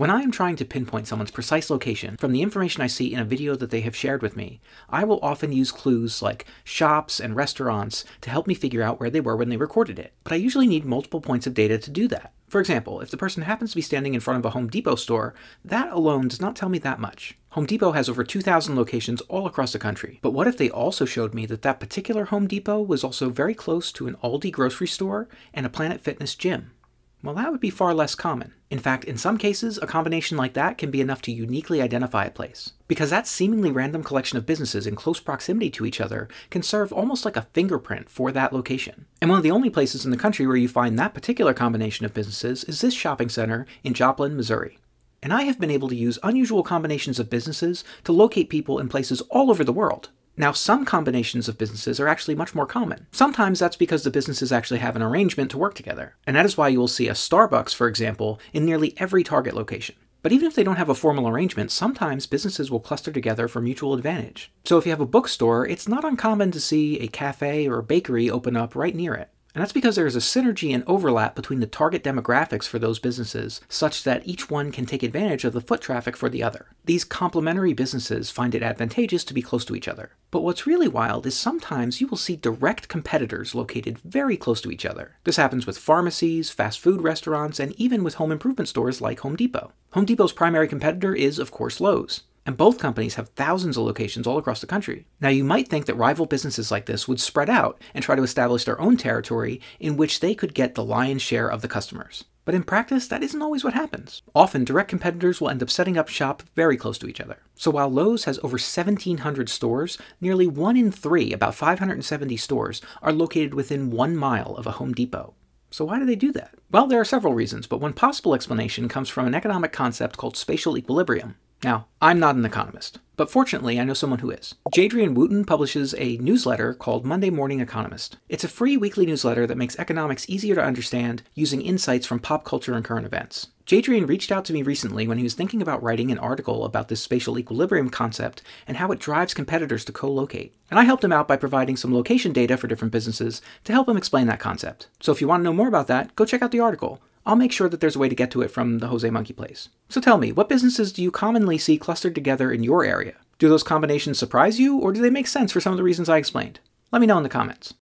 When I am trying to pinpoint someone's precise location from the information I see in a video that they have shared with me, I will often use clues like shops and restaurants to help me figure out where they were when they recorded it. But I usually need multiple points of data to do that. For example, if the person happens to be standing in front of a Home Depot store, that alone does not tell me that much. Home Depot has over 2,000 locations all across the country. But what if they also showed me that that particular Home Depot was also very close to an Aldi grocery store and a Planet Fitness gym? Well, that would be far less common. In fact, in some cases, a combination like that can be enough to uniquely identify a place. Because that seemingly random collection of businesses in close proximity to each other can serve almost like a fingerprint for that location. And one of the only places in the country where you find that particular combination of businesses is this shopping center in Joplin, Missouri. And I have been able to use unusual combinations of businesses to locate people in places all over the world. Now, some combinations of businesses are actually much more common. Sometimes that's because the businesses actually have an arrangement to work together. And that is why you will see a Starbucks, for example, in nearly every target location. But even if they don't have a formal arrangement, sometimes businesses will cluster together for mutual advantage. So if you have a bookstore, it's not uncommon to see a cafe or a bakery open up right near it. And that's because there is a synergy and overlap between the target demographics for those businesses, such that each one can take advantage of the foot traffic for the other. These complementary businesses find it advantageous to be close to each other. But what's really wild is sometimes you will see direct competitors located very close to each other. This happens with pharmacies, fast food restaurants, and even with home improvement stores like Home Depot. Home Depot's primary competitor is, of course, Lowe's and both companies have thousands of locations all across the country. Now, you might think that rival businesses like this would spread out and try to establish their own territory in which they could get the lion's share of the customers. But in practice, that isn't always what happens. Often, direct competitors will end up setting up shop very close to each other. So while Lowe's has over 1,700 stores, nearly one in three, about 570 stores, are located within one mile of a Home Depot. So why do they do that? Well, there are several reasons, but one possible explanation comes from an economic concept called spatial equilibrium. Now, I'm not an economist, but fortunately I know someone who is. Jadrian Wooten publishes a newsletter called Monday Morning Economist. It's a free weekly newsletter that makes economics easier to understand using insights from pop culture and current events. Jadrian reached out to me recently when he was thinking about writing an article about this spatial equilibrium concept and how it drives competitors to co-locate. And I helped him out by providing some location data for different businesses to help him explain that concept. So if you want to know more about that, go check out the article. I'll make sure that there's a way to get to it from the Jose Monkey Place. So tell me, what businesses do you commonly see clustered together in your area? Do those combinations surprise you, or do they make sense for some of the reasons I explained? Let me know in the comments.